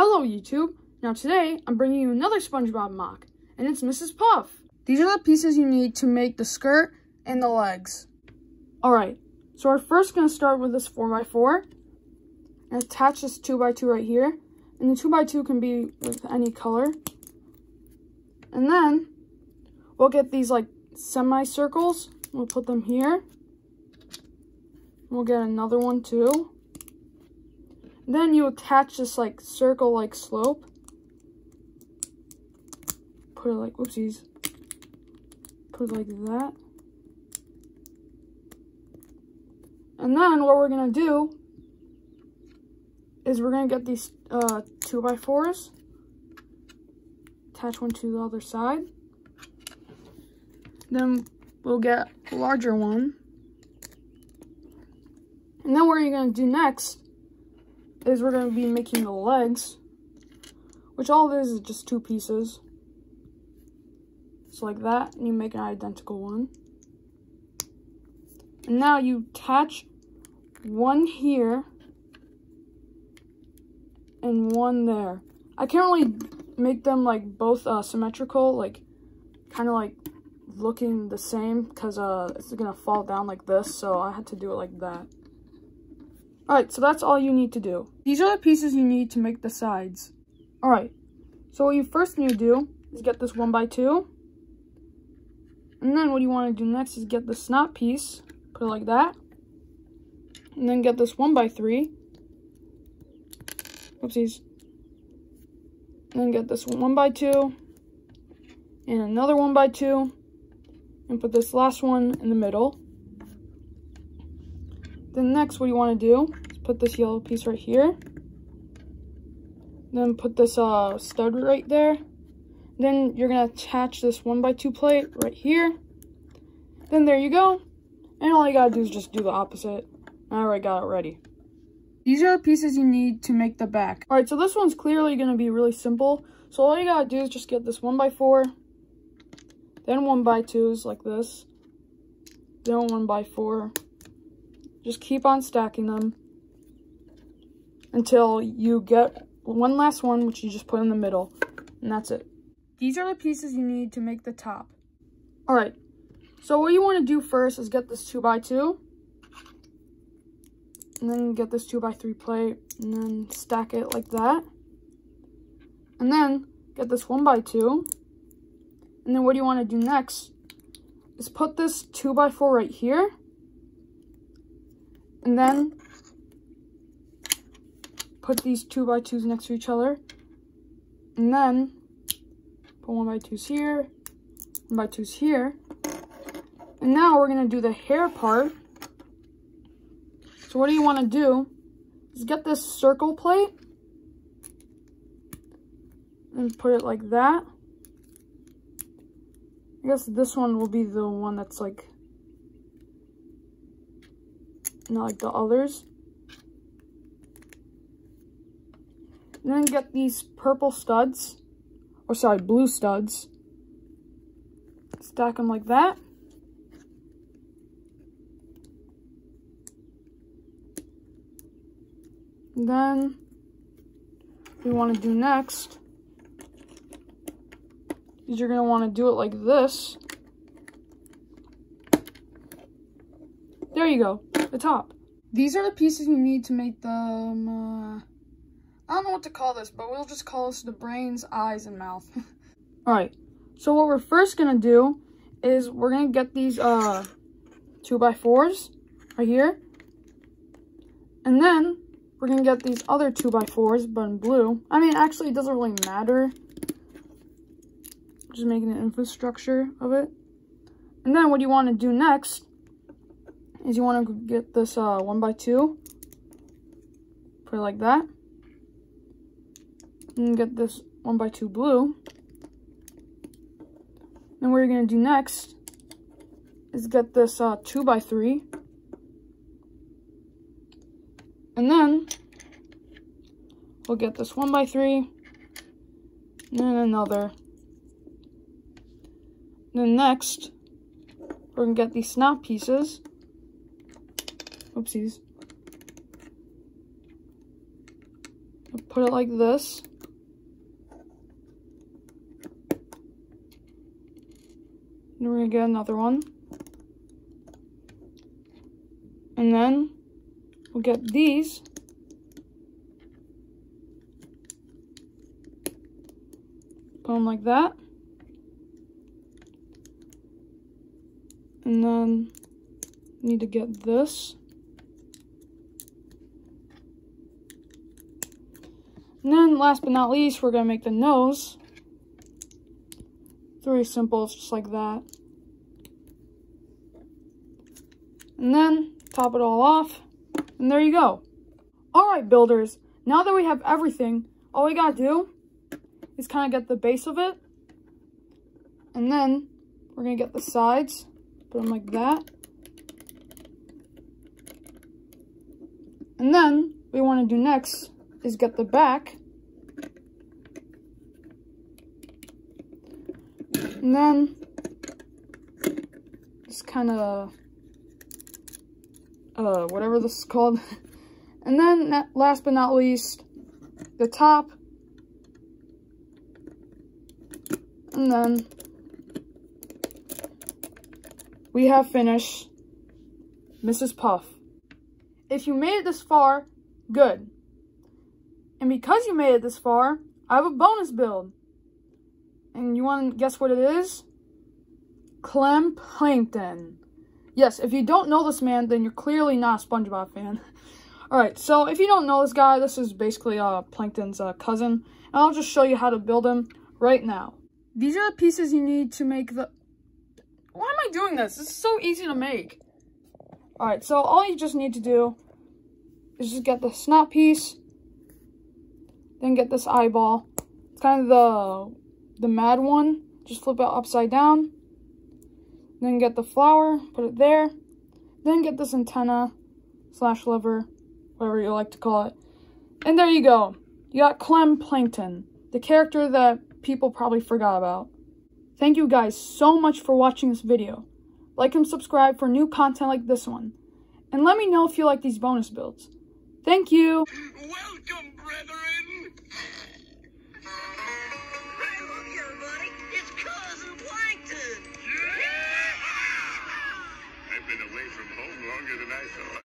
Hello YouTube! Now today, I'm bringing you another SpongeBob MOC, and it's Mrs. Puff. These are the pieces you need to make the skirt and the legs. Alright, so we're first going to start with this 4x4, and attach this 2x2 right here, and the 2x2 can be with any color. And then, we'll get these like semicircles, we'll put them here. We'll get another one too. Then you attach this like circle like slope. Put it like, whoopsies. Put it like that. And then what we're gonna do is we're gonna get these uh, two by fours. Attach one to the other side. Then we'll get a larger one. And then what are you're gonna do next is we're going to be making the legs, which all this is just two pieces. So like that, and you make an identical one. And now you attach one here and one there. I can't really make them like both uh, symmetrical, like kind of like looking the same because uh, it's gonna fall down like this, so I had to do it like that. Alright, so that's all you need to do. These are the pieces you need to make the sides. Alright, so what you first need to do is get this 1 by 2 And then what you want to do next is get the snap piece, put it like that. And then get this 1 by 3 Oopsies. And then get this 1 by 2 And another 1 by 2 And put this last one in the middle. Then next, what you want to do is put this yellow piece right here. Then put this uh, stud right there. Then you're going to attach this 1x2 plate right here. Then there you go. And all you got to do is just do the opposite. I already got it ready. These are the pieces you need to make the back. Alright, so this one's clearly going to be really simple. So all you got to do is just get this 1x4. Then 1x2s like this. Then 1x4 just keep on stacking them until you get one last one, which you just put in the middle, and that's it. These are the pieces you need to make the top. All right, so what you want to do first is get this 2x2, and then get this 2x3 plate, and then stack it like that. And then get this 1x2, and then what you want to do next is put this 2x4 right here, and then put these two by twos next to each other. And then put one by twos here, one by twos here. And now we're gonna do the hair part. So what do you wanna do is get this circle plate and put it like that. I guess this one will be the one that's like not like the others. And then get these purple studs, or sorry, blue studs. Stack them like that. And then we want to do next is you're going to want to do it like this. There you go the top. These are the pieces you need to make them, uh, I don't know what to call this, but we'll just call this the brains, eyes, and mouth. Alright, so what we're first going to do is we're going to get these uh, two by fours right here. And then we're going to get these other two by fours, but in blue. I mean, actually, it doesn't really matter. Just making an infrastructure of it. And then what you want to do next is you want to get this uh, 1 by 2 put it like that. And get this 1 by 2 blue. Then what you're going to do next is get this uh, 2 by 3 And then we'll get this 1 by 3 and then another. And then next, we're to get these snap pieces. Oopsies. put it like this. And we're gonna get another one. And then we'll get these. Put them like that. And then need to get this. And then last but not least, we're gonna make the nose. It's very simple, it's just like that. And then top it all off, and there you go. All right, builders, now that we have everything, all we gotta do is kind of get the base of it. And then we're gonna get the sides, put them like that. And then what we want to do next is get the back. And then just kind of, uh, whatever this is called. And then last but not least, the top. And then we have finished Mrs. Puff. If you made it this far, good. And because you made it this far, I have a bonus build. And you want to guess what it is? Clem Plankton. Yes, if you don't know this man, then you're clearly not a SpongeBob fan. Alright, so if you don't know this guy, this is basically uh, Plankton's uh, cousin. And I'll just show you how to build him right now. These are the pieces you need to make the... Why am I doing this? This is so easy to make. Alright, so all you just need to do is just get the snap piece, then get this eyeball. It's kind of the, the mad one. Just flip it upside down. Then get the flower, put it there. Then get this antenna slash lever, whatever you like to call it. And there you go. You got Clem Plankton, the character that people probably forgot about. Thank you guys so much for watching this video. Like and subscribe for new content like this one. And let me know if you like these bonus builds. Thank you. Welcome, brethren cousin Plankton! Yeah! I've been away from home longer than I thought.